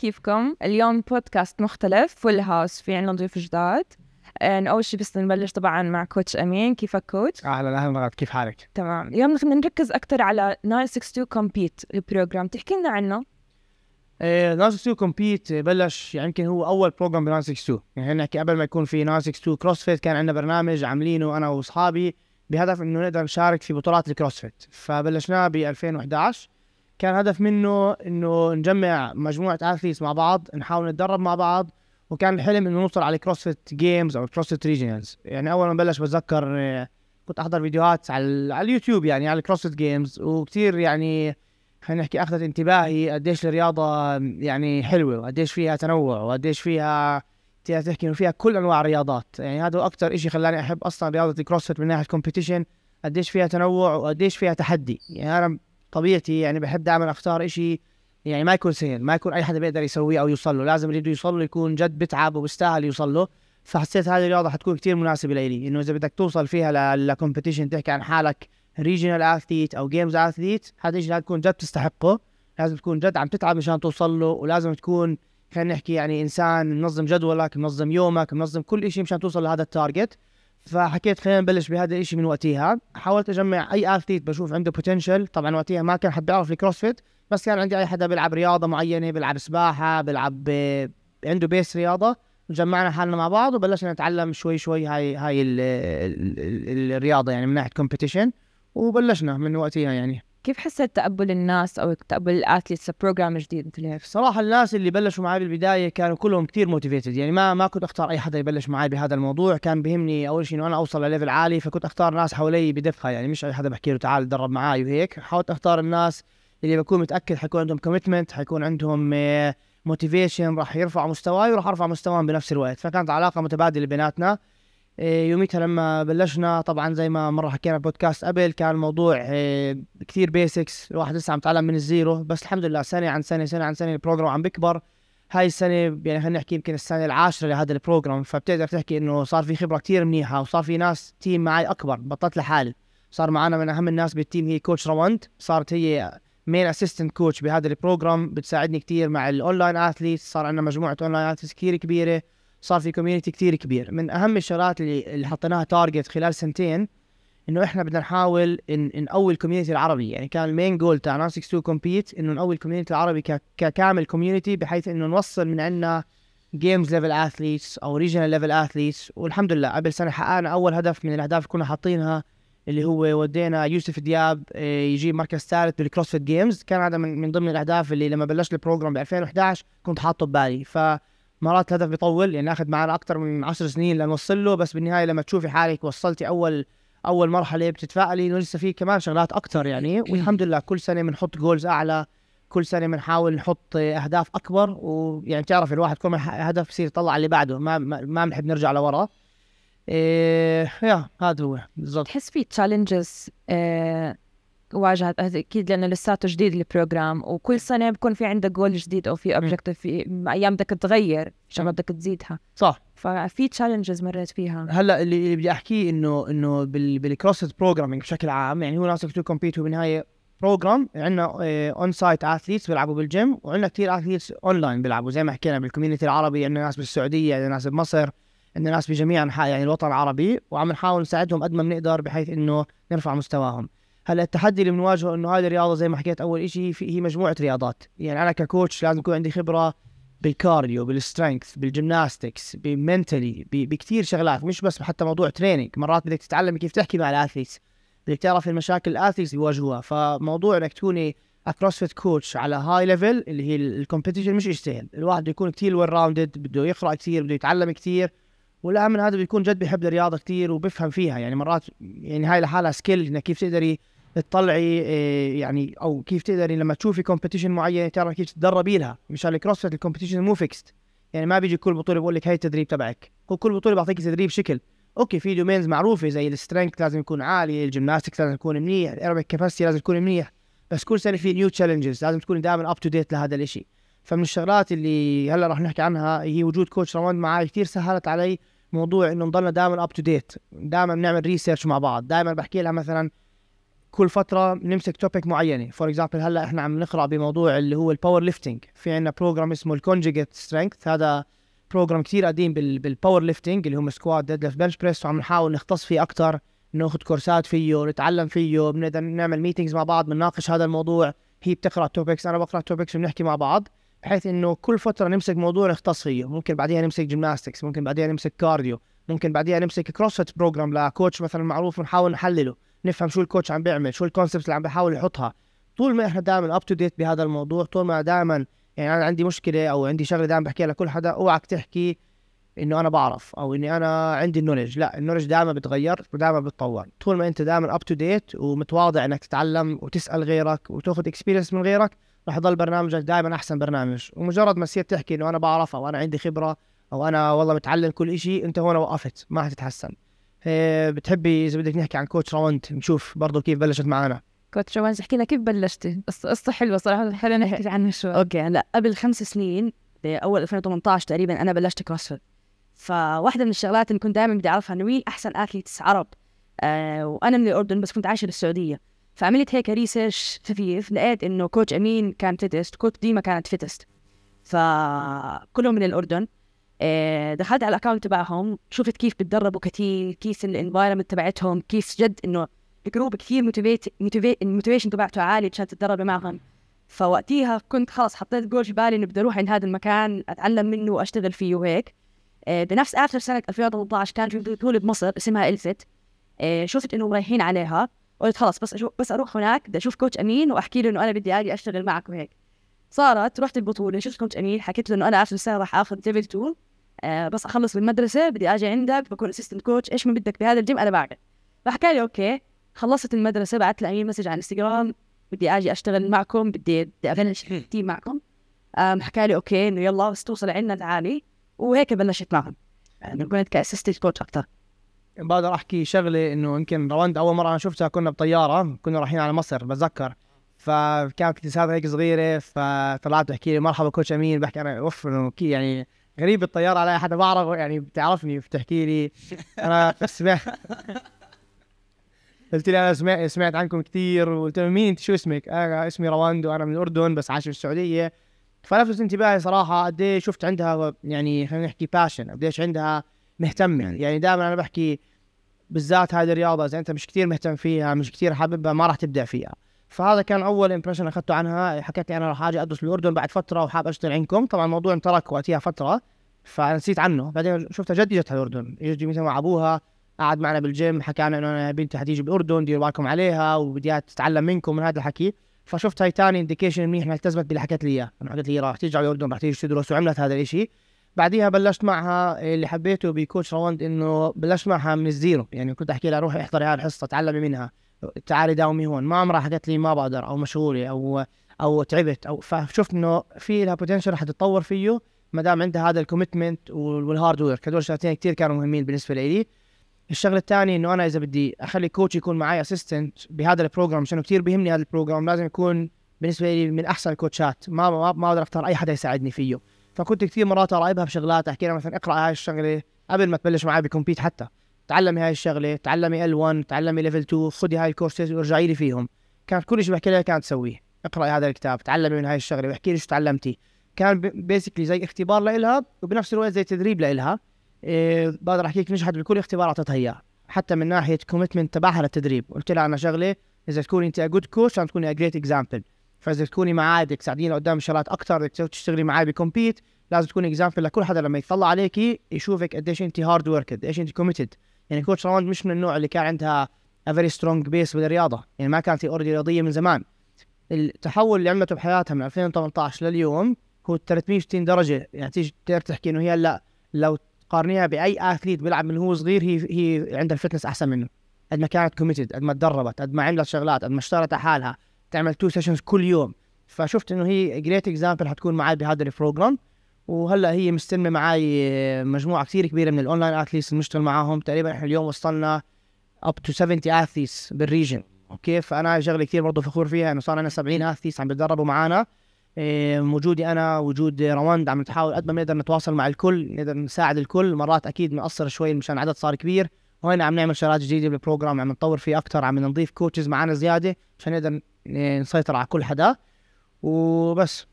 كيفكم؟ اليوم بودكاست مختلف full house في عنا ضيوف جداد. أول شيء بس نبلش طبعا مع coach أمين. كيفك coach؟ أهلا أهلا رغد كيف حالك؟ تمام. اليوم بدنا نركز أكثر على 962 Compete ال program تحكي لنا عنه. إيه 962 Compete بلش يعني يمكن هو أول program ب 962 يعني نحكي قبل ما يكون في 962 CrossFit كان عندنا برنامج عاملينه أنا وأصحابي بهدف إنه نقدر نشارك في بطولات ال CrossFit فبلشناه ب 2011 كان هدف منه إنه نجمع مجموعة athletes مع بعض نحاول نتدرب مع بعض وكان الحلم إنه نوصل على CrossFit Games أو CrossFit Regionals يعني أول ما بلش بتذكر آه، كنت أحضر فيديوهات على على اليوتيوب يعني على CrossFit Games وكثير يعني خلينا نحكي أخذت انتباهي قديش الرياضة يعني حلوة وقديش فيها تنوع وقديش فيها تحكي إنه فيها كل أنواع الرياضات. يعني هذا أكثر شيء خلاني أحب أصلا رياضة ال CrossFit من ناحية competition قديش فيها تنوع وقديش فيها تحدي. يعني أنا طبيعتي يعني بحب دائما أختار شيء يعني ما يكون سهل ما يكون أي حدا بيقدر يسويه أو يوصل له لازم اللي بده يوصل له يكون جد بتعب وبيستاهل يوصل له. فحسيت هذه الرياضة حتكون كثير مناسبة لي إنه إذا بدك توصل فيها ل competition تحكي عن حالك regional athlete أو games athlete هذا الشيء لازم تكون جد تستحقه لازم تكون جد عم تتعب مشان توصل له ولازم تكون خلينا نحكي يعني إنسان منظم جدولك منظم يومك منظم كل شيء مشان توصل لهذا ال target فحكيت خلينا نبلش بهذا الشيء من وقتها حاولت أجمع أي athlete بشوف عنده potential طبعا وقتها ما كان حد بيعرف ال CrossFit بس كان عندي أي حدا بيلعب رياضة معينة بيلعب سباحة بيلعب عنده base رياضة. جمعنا حالنا مع بعض وبلشنا نتعلم شوي شوي هاي هاي ال ال الرياضة يعني من ناحية competition وبلشنا من وقتها يعني. كيف حسيت تقبل الناس أو تقبل ال athletes ب program جديد هيك؟ صراحة الناس اللي بلشوا معي بالبداية كانوا كلهم كثير motivated يعني ما ما كنت أختار أي حدا يبلش معي بهذا الموضوع. كان بهمني أول شيء إنه أنا أوصل ل level عالي فكنت أختار ناس حوالي بدفها يعني مش أي حدا بحكي له تعال تدرب معي وهيك. حاولت أختار الناس اللي بكون متأكد حيكون عندهم commitment حيكون عندهم motivation راح يرفع مستواي وراح أرفع مستواهم بنفس الوقت. فكانت علاقة متبادلة بيناتنا. يوميتها لما بلشنا طبعا زي ما مرة حكينا بودكاست قبل كان الموضوع إيه، كثير basics الواحد لسه عم يتعلم من ال zero بس الحمد لله سنة عن سنة سنة عن سنة ال program عم بيكبر. هاي السنة يعني خلينا نحكي يمكن السنة العاشرة لهذا ال program فبتقدر تحكي إنه صار في خبرة كثير منيحة وصار في ناس team معي أكبر بطلت لحالي. صار معنا من أهم الناس بال team هي coach روند صارت هي main assistant coach بهذا ال program بتساعدني كثير مع ال online athlete صار عندنا مجموعة online athlete كثير كبيرة. صار في community كثير كبير. من أهم الشغلات اللي, اللي حطيناها target خلال سنتين إنه إحنا بدنا نحاول ان نقوي ال community العربي. يعني كان ال main goal تاع 962 compete إنه نقوي ال community العربي ككامل community بحيث إنه نوصل من عندنا Games level athletes أو regional level athletes والحمد لله قبل سنة حققنا أول هدف من الأهداف كنا حاطينها اللي هو ودينا يوسف دياب آه، يجيب مركز ثالث بال CrossFit Games كان هذا من ضمن الأهداف اللي لما بلشت ال program ب 2011 كنت حاطه ببالي. ف مرات الهدف بيطول يعني أخذ معنا أكثر من عشر سنين لنوصل له بس بالنهاية لما تشوفي حالك وصلتي أول أول مرحلة بتتفائلي إنه لسه في كمان شغلات أكثر يعني. والحمد لله كل سنة بنحط goals أعلى كل سنة بنحاول نحط أهداف أكبر ويعني تعرف الواحد كل ما هدف بصير يطلع اللي بعده ما ما بنحب نرجع لورا. إيه يا هذا هو بالضبط. تحس في challenges إيه واجهت أكيد لأنه لساته جديد ال program وكل سنة بكون في عندك جول جديد أو في objective في أيام بدك تغير شغله بدك تزيدها. صح. ففي challenges مريت فيها. هلأ اللي, اللي بدي أحكيه إنه إنه بال CrossFit programming بشكل عام يعني هو 962 compete هو بالنهايه program عندنا on-site athletes بيلعبوا بالجيم وعندنا كثير athletes online بيلعبوا. زي ما حكينا بال community العربي عندنا ناس بالسعودية عندنا ناس بمصر عندنا ناس بجميع أنحاء يعني الوطن العربي وعم نحاول نساعدهم قد ما بنقدر بحيث إنه نرفع مستواهم. هلا التحدي اللي بنواجهه إنه هذه الرياضة زي ما حكيت أول شيء هي مجموعة رياضات. يعني أنا ك coach لازم يكون عندي خبرة بالكارديو بالسترينث بالجيمناستكس بمنتلي بكثير شغلات. مش بس حتى موضوع training مرات بدك تتعلم كيف تحكي مع ال athletes بدك تعرف المشاكل ال athletes بيواجهوها فموضوع إنك تكوني CrossFit coach على high level اللي هي ال competition مش سهل الواحد بده يكون كثير well-rounded بده يقرأ كثير بده يتعلم كثير والاهم من هذا بيكون جد بيحب الرياضة كثير وبفهم فيها. يعني مرات يعني هاي لحالها skill إنك كيف تقدري تطلعي آه، يعني أو كيف تقدري لما تشوفي competition معين تعرفي كيف تتدربي لها. مشان ال CrossFit ال competition مو fixed يعني ما بيجي كل بطولة بقول لك هاي التدريب تبعك. كل بطولة بعطيك تدريب شكل. okay في domains معروفة زي ال strength لازم يكون عالي ال gymnastics لازم يكون منيح ال aerobic capacity لازم يكون منيح. بس كل سنة في new challenges لازم تكوني دائما up to date لهذا الشيء فمن الشغلات اللي هلأ رح نحكي عنها هي وجود coach روان معي كثير سهلت علي موضوع إنه نضلنا دائما up to date دائما بنعمل research مع بعض. دائما بحكي لها مثلا كل فترة نمسك topic معينة. for example هلأ إحنا عم نقرأ بموضوع اللي هو ال powerlifting في عندنا program اسمه ال conjugate strength هذا program كثير قديم بال powerlifting اللي هم squat deadlift bench press وعم نحاول نختص فيه أكثر ناخذ كورسات فيه نتعلم فيه بنقدر نعمل meetings مع بعض بنناقش هذا الموضوع. هي بتقرأ topics أنا بقرأ topics وبنحكي مع بعض بحيث إنه كل فترة نمسك موضوع نختص فيه. ممكن بعديها نمسك gymnastics ممكن بعديها نمسك cardio ممكن بعديها نمسك CrossFit program ل coach مثلا معروف ونحاول نحلله. نفهم شو ال coach عم بيعمل شو ال concepts اللي عم بيحاول يحطها. طول ما إحنا دائما up to date بهذا الموضوع طول ما دائما يعني أنا عندي مشكلة أو عندي شغلة دائما بحكيها لكل حدا أوعك تحكي إنه أنا بعرف أو إني أنا عندي ال knowledge لا ال knowledge دائما بتغير ودائما بتطور. طول ما أنت دائما up to date ومتواضع إنك تتعلم وتسأل غيرك وتأخذ experience من غيرك راح يضل برنامجك دائما أحسن برنامج. ومجرد ما تصير تحكي إنه أنا بعرف أو أنا عندي خبرة أو أنا والله متعلم كل شيء أنت هون وقفت ما حتتحسن بتحبي إذا بدك نحكي عن coach راوند نشوف برضه كيف بلشت معنا coach روان احكي لنا كيف بلشتي؟ قصة حلوة صراحة خلينا نحكي عنها شوي. okay. هلا قبل خمس سنين بأول 2018 تقريبا أنا بلشت CrossFit. فواحدة من الشغلات اللي كنت دائما بدي أعرفها إنه مين أحسن athletes عرب. آه وأنا من الأردن بس كنت عايشة بالسعودية. فعملت هيك research خفيف لقيت إنه coach أمين كان fittest coach ديما كانت fittest فكلهم من الأردن. آه دخلت على ال account تبعهم شفت كيف بتدربوا كثير كيف ال environment تبعتهم كيف جد إنه ال group كثير motivated ال motivation تبعته عالي عشان تتدربي معهم. فوقتيها كنت خلص حطيت جول في بالي انه بدي أروح عند هذا المكان أتعلم منه وأشتغل فيه وهيك. آه، بنفس اخر سنة 2018 كان في بطولة بمصر اسمها ElFit آه، شفت إنه رايحين عليها. قلت خلص بس أشوف بس أروح هناك بدي أشوف coach أمين وأحكي له إنه أنا بدي أجي أشتغل معك وهيك. صارت رحت البطولة شفت coach أمين حكيت له إنه أنا آخر السنة راح آخذ level 2 آه بس أخلص بالمدرسة بدي آجي عندك بكون assistant coach إيش ما بدك بهذا الجيم؟ أنا بعمل فحكى لي okay خلصت المدرسة بعثت له message على الانستغرام بدي آجي أشتغل معكم بدي بدي أبلش team معكم. حكى لي okay إنه يلا بس توصل عندنا تعالي. وهيك بلشت معهم. يعني كنت ك assistant coach أكثر بقدر أحكي شغلة إنه يمكن روند أول مرة أنا شفتها كنا بطيارة كنا رايحين على مصر بتذكر. فكانت اكتساب هيك صغيرة فطلعت بحكي لي مرحبا coach أمين بحكي أنا أوف يعني غريب الطيارة على حدا بعرفه يعني بتعرفني بتحكي لي. أنا سمعت. قلت لي أنا سمعت سمعت عنكم كثير وقلت له مين أنت؟ شو اسمك؟ أنا اسمي رواند وأنا من الأردن بس عايش في السعودية. فلفت انتباهي صراحة قد إيه شفت عندها يعني خلينا نحكي passion قديش عندها مهتمه يعني, يعني دائما أنا بحكي بالذات هذه الرياضة إذا أنت مش كثير مهتم فيها مش كثير حاببها ما راح تبدع فيها. فهذا كان أول impression أخذته عنها. حكيت لي أنا راح أجي أدرس بالاردن بعد فترة وحاب اشتغل عندكم. طبعا الموضوع انترك وقتها فترة فنسيت عنه. بعدين شفتها جد إجت على الأردن. اجت مثلا مع أبوها قعد معنا بالجيم حكى لنا إنه أنا بنتي حتيجي بالأردن ديروا بالكم عليها وبدي تتعلم منكم من هذا الحكي. فشفت هاي ثاني indication منيح انها التزمت باللي حكت لي إياه. إنه حكت لي راح تيجي على الأردن راح تيجي تدرس وعملت هذا الشيء بعديها بلشت معها اللي حبيته ب coach رواند إنه بلشت معها من ال zero. يعني كنت أحكي لها روحي احضري هاي الحصة تعلمي منها. تعالي داومي هون. ما عمرها حكت لي ما بقدر أو مشغولة أو أو تعبت أو فشفت إنه في لها potential رح تتطور فيه ما دام عندها هذا ال commitment وال hard work هدول شغلتين كثير كانوا مهمين بالنسبة لي. الشغلة الثانية إنه أنا إذا بدي أخلي coach يكون معي assistant بهذا ال program عشان كثير بيهمني هذا ال program لازم يكون بالنسبة لي من أحسن الكوتشات ما ما ما أقدر أختار أي حدا يساعدني فيه. فكنت كثير مرات أراقبها بشغلات أحكي لها مثلا اقرأ هاي الشغلة قبل ما تبلش معي ب compete حتى. تعلمي هاي الشغلة تعلمي L1 تعلمي level 2 خذي هاي الكورسز وارجعي لي فيهم. كانت كل شيء بحكي لها كانت تسويه. اقرأي هذا الكتاب تعلمي من هاي الشغلة واحكي لي شو تعلمتي. كان basically زي اختبار لإلها وبنفس الوقت زي تدريب لإلها. إيه بقدر أحكي لك نجحت بكل اختبار اعطيتها اياه حتى من ناحية commitment تبعها للتدريب. قلت لها أنا شغلة إذا تكوني أنت good coach عم تكوني great example فإذا تكوني معي بدك تساعديني قدام الشغلات أكثر بدك تشتغلي معي ب compete لازم تكوني example لكل حدا لما يطلع عليكي يشوفك قديش أنت hard work قديش أنت committed يعني coach رواند مش من النوع اللي كان عندها very strong base بالرياضة. يعني ما كانت already رياضية من زمان. التحول اللي عملته بحياتها من 2018 لليوم هو 360 درجة. يعني تيجي تحكي إنه هي هلا لو تقارنيها بأي athlete بيلعب من هو صغير هي هي عندها ال fitness أحسن منه. قد ما كانت committed قد ما تدربت قد ما عملت شغلات قد ما اشتغلت على حالها تعمل two sessions كل يوم. فشفت إنه هي great example حتكون معي بهذا ال program وهلأ هي مستلمة معي مجموعة كثير كبيرة من ال online athletes نشتغل معاهم. تقريبا إحنا اليوم وصلنا up to 70 athletes بال region okay؟ فأنا شغله كثير برضه فخور فيها إنه صار عندنا 70 athletes عم بيتدربوا معنا إيه، وجودي أنا وجود رواند عم نحاول قد ما بنقدر نتواصل مع الكل نقدر نساعد الكل. مرات أكيد بنقصر شوي مشان العدد صار كبير. وهنا عم نعمل شغلات جديدة بال program عم نطور فيه أكثر عم نضيف coaches معنا زيادة عشان نقدر نسيطر على كل حدا. وبس.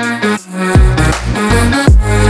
Oh, oh, oh, oh, oh,